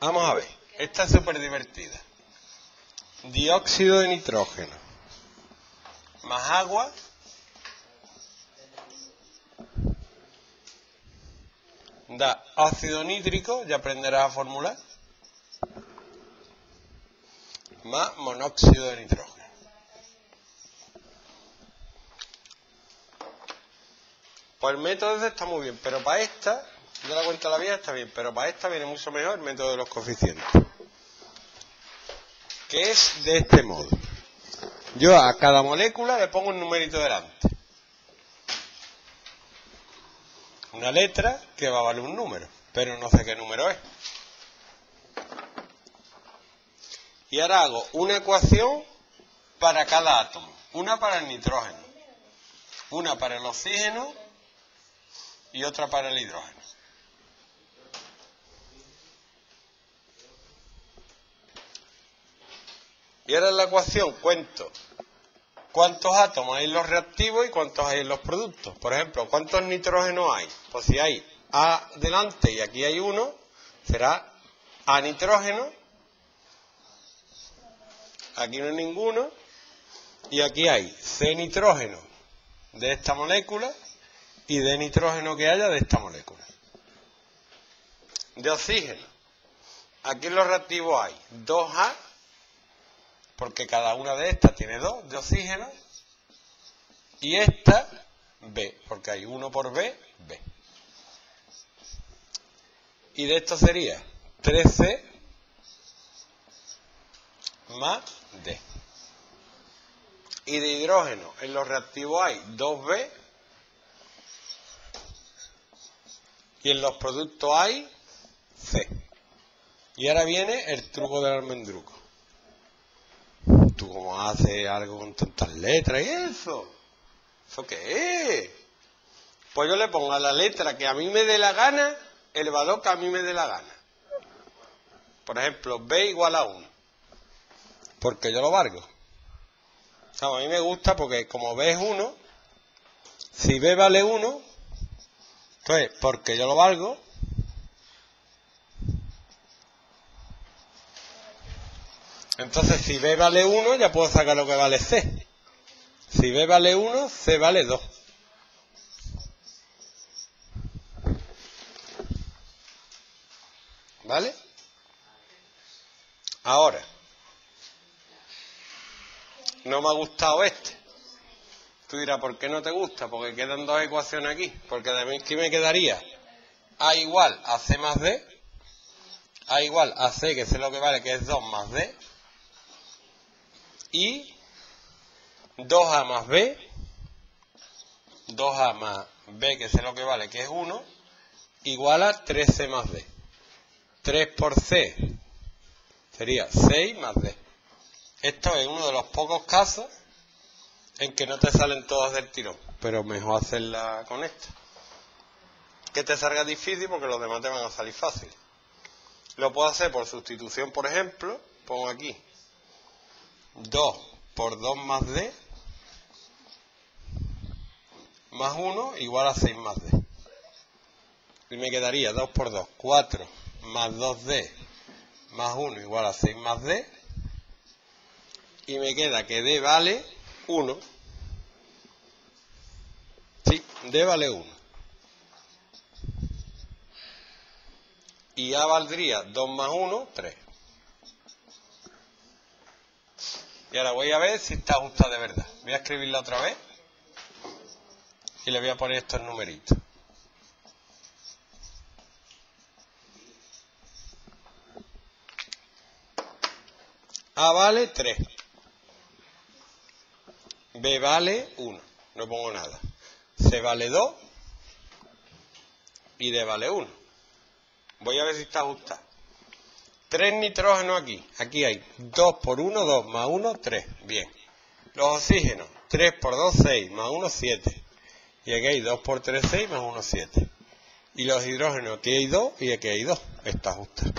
Vamos a ver. Esta es súper divertida. Dióxido de nitrógeno. Más agua. Da ácido nítrico, ya aprenderás a formular. Más monóxido de nitrógeno. Pues el método está muy bien, pero para esta, de la cuenta la vida está bien, pero para esta viene mucho mejor el método de los coeficientes. Que es de este modo. Yo a cada molécula le pongo un numerito delante. Una letra que va a valer un número, pero no sé qué número es. Y ahora hago una ecuación para cada átomo. Una para el nitrógeno, una para el oxígeno y otra para el hidrógeno. Y ahora en la ecuación cuento cuántos átomos hay en los reactivos y cuántos hay en los productos. Por ejemplo, ¿cuántos nitrógenos hay? Pues si hay A delante y aquí hay uno, será A nitrógeno, aquí no hay ninguno, y aquí hay C nitrógeno de esta molécula y de nitrógeno que haya de esta molécula. De oxígeno. Aquí en los reactivos hay 2A, porque cada una de estas tiene 2 de oxígeno, y esta B, porque hay 1 por B, B. Y de esto sería 13 más D. Y de hidrógeno, en los reactivos hay 2B y en los productos hay C. Y ahora viene el truco del almendruco. ¿Tú cómo haces algo con tantas letras y eso? ¿Eso qué es? Pues yo le pongo a la letra que a mí me dé la gana el valor que a mí me dé la gana. Por ejemplo, B igual a 1. Porque yo lo valgo. a mí me gusta porque como B es 1, si B vale 1, entonces, porque yo lo valgo, entonces si B vale 1, ya puedo sacar lo que vale C. Si B vale 1, C vale 2. ¿Vale? Ahora, no me ha gustado este. Tú dirás, ¿por qué no te gusta? Porque quedan dos ecuaciones aquí. Porque de mí, ¿qué me quedaría? A igual a C más D. A igual a C, que sé lo que vale, que es 2 más D. Y 2A más B. 2A más B, que sé lo que vale, que es 1. Igual a 3C más D. 3 por C sería 6 más D. Esto es uno de los pocos casos en que no te salen todas del tirón, pero mejor hacerla con esta. Que te salga difícil porque los demás te van a salir fácil. Lo puedo hacer por sustitución, por ejemplo, pongo aquí 2 por 2 más D más 1 igual a 6 más D. Y me quedaría 2 por 2, 4 más 2D más 1 igual a 6 más D. Y me queda que D vale 1. Sí, D vale 1. Y A valdría 2 más 1, 3. Y ahora voy a ver si está justa de verdad. Voy a escribirla otra vez. Y le voy a poner estos numeritos. A vale 3. B vale 1. No pongo nada. C vale 2. Y D vale 1. Voy a ver si está ajustado. 3 nitrógenos aquí. Aquí hay 2 por 1, 2 más 1, 3. Bien. Los oxígenos. 3 por 2, 6 más 1, 7. Y aquí hay 2 por 3, 6 más 1, 7. Y los hidrógenos, aquí hay 2 y aquí hay 2. Está ajustado.